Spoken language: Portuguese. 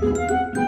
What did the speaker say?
Música